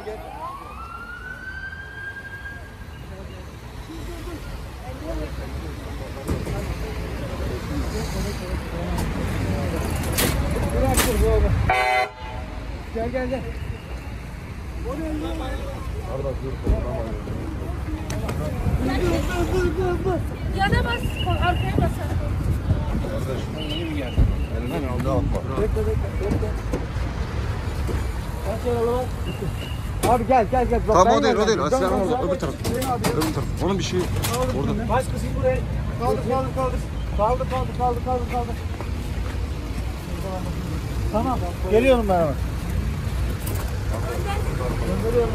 abi gel. Bırak dur baba. Gel gel gel. Arda dur tamam. Dur dur dur dur. Yana bas, arkaya bas. Kardeşim iyi mi geldin? Elinden aldı atma. Bekle bekle bekle. Abi gel gel gel. Bak, Tamam o değil o değil. Aslan orada öbür taraf. Öbür taraf. Onun bir şeyi orada. Baş kısmı buraya. Kaldır kaldır kaldır. Kaldır kaldır kaldır kaldır kaldır. Tamam. Geliyorum ben hemen. Gönderiyorum.